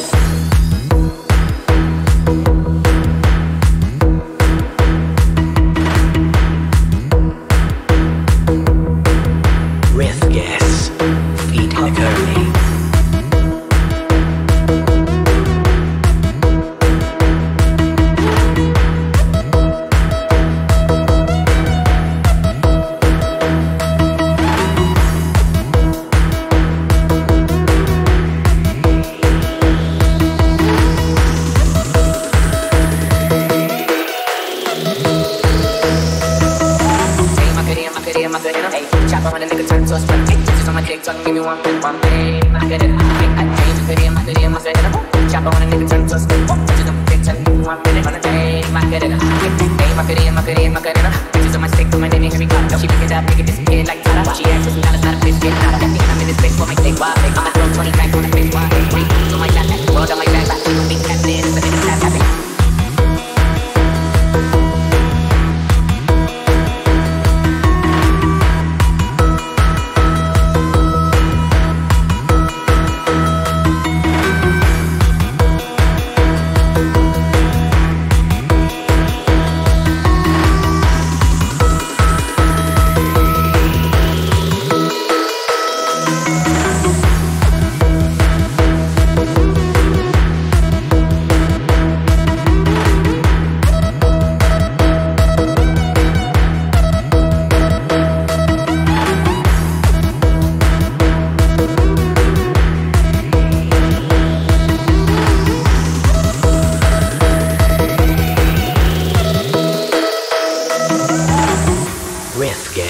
Yeah. Ayy, chopper on a nigga turn to a sprint. Bitches on my dick, talking, give me one pin, one pay. I get it, I get it, I get it, I get it, I get it. Chopper on a nigga turn to a sprint. Bitches on my dick, talking, give me one pin, on a day. I get it, it, I get it, I get it. Bitches on my stick, my name in every cup. She pick it up, make it disappear like Tata. She asks for some dollars, not a bitch, get mean I'm in this bitch for my stick, why? I'ma throw 20 back on the bitch, why?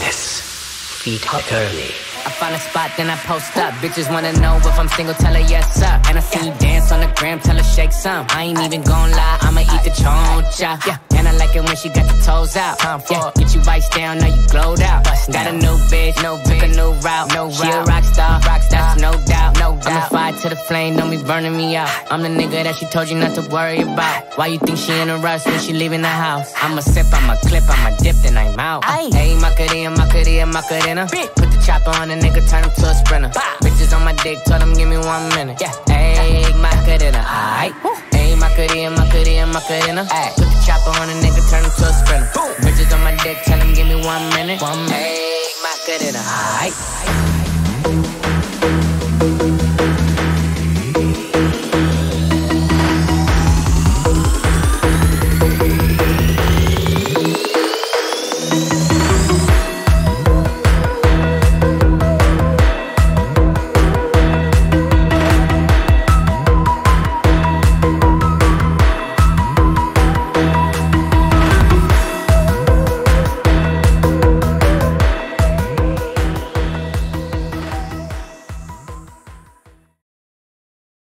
Gas. Feet curly. I find a spot, then I post up. Bitches wanna know if I'm single, tell her yes up. And I see you dance on the gram, tell her shake some. I ain't even gon' lie, I'ma eat the choncha. Yeah, and I like it when she got the toes out. time Yeah, get you vice down, now you glowed out. Got a new bitch, no took a new route. No she a rock star, rock star, the fire to the flame, don't be burning me out. I'm the nigga that she told you not to worry about. Why you think she in a rush when she leaving the house? I'ma sip, I'ma clip, I'ma dip, then I'm out. Hey, Macarena, Macarena, Macarena. Put the chopper on a nigga, turn him to a sprinter. Bitches on my dick, tell them give me one minute. Yeah, hey, Macarena, aight. Hey, Macarena, Macarena, Macarena. Put the chopper on a nigga, turn him to a sprinter. Bitches on my dick, tell them give me one minute. One minute. Hey, Macarena, aight.